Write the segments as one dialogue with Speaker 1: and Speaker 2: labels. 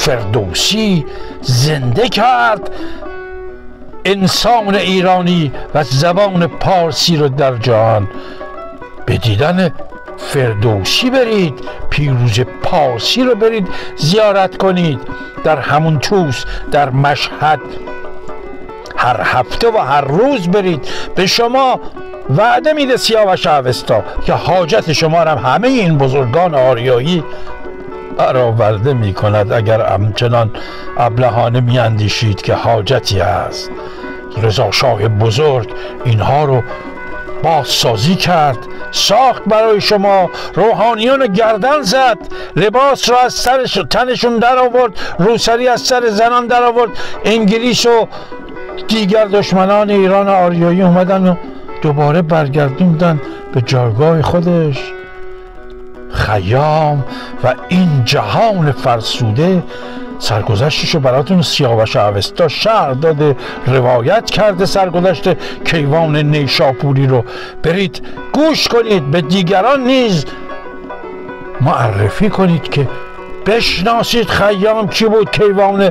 Speaker 1: فردوسی زنده کرد. انسان ایرانی و زبان پارسی رو در جهان به دیدن فردوسی برید پیروز پارسی رو برید زیارت کنید. در همون توس در مشهد هر هفته و هر روز برید. به شما وعده میده سیاوش اوستا که حاجت شما هم همه این بزرگان آریایی برآورده می کند اگر همچنان ابلهانه می اندیشید که حاجتی هست رضا شاه بزرگ اینها رو بازسازی کرد ساخت برای شما روحانیان گردن زد لباس را از سر تنشون در آورد روسری از سر زنان در آورد انگلیس و دیگر دشمنان ایران آریایی اومدن و دوباره برگردوندن به جایگاه خودش. خیام و این جهان فرسوده سرگذشتشو براتون سیاوش اوستا شهر داده روایت کرده سرگذشت کیوان نیشاپوری رو. برید گوش کنید به دیگران نیز معرفی کنید که بشناسید خیام کی بود کیوان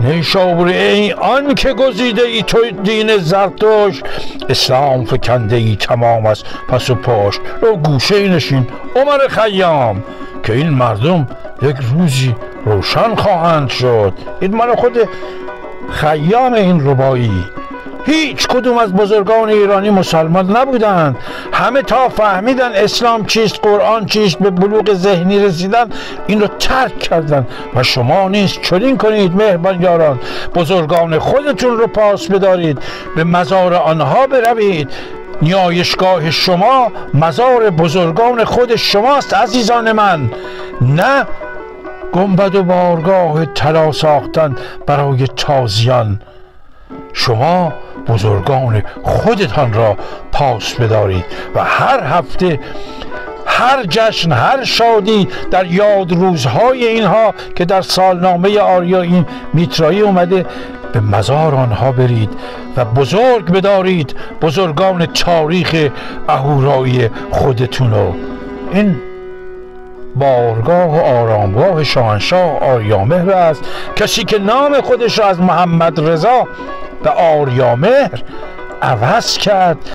Speaker 1: نیشابوری ای آن که گزیده ای تو دین زرتشت اسلام فکنده ای تمام است پس و پشت رو گوشه نشین عمر خیام که این مردم یک روزی روشن خواهند شد. این من خود خیام این ربایی. هیچ کدوم از بزرگان ایرانی مسلمان نبودند. همه تا فهمیدن اسلام چیست قرآن چیست به بلوغ ذهنی رسیدن این رو ترک کردن. و شما نیست چنین کنید مهربان یاران. بزرگان خودتون رو پاس بدارید. به مزار آنها بروید. نیایشگاه شما مزار بزرگان خود شماست عزیزان من. نه گنبد و بارگاه طلا ساختن برای تازیان. شما بزرگان خودتان را پاس بدارید و هر هفته هر جشن هر شادی در یاد روزهای اینها که در سالنامه آریایی میترایی اومده به مزار آنها برید و بزرگ بدارید بزرگان تاریخ اهورایی خودتون رو. این بارگاه و آرامگاه شاهنشاه آریامهر است. کسی که نام خودش را از محمد رضا به آریامهر عوض کرد.